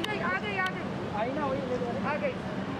गई आ गई आ गई। आई ना वही आ गई।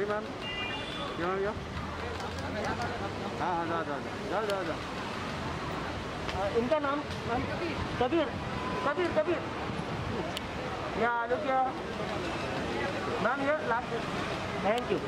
सॉरी मैम क्यों गया हाँ हाँ जा जा जा जा जा इनका नाम कबीर कबीर कबीर। या आलू क्या? मैम ये लास्ट थैंक यू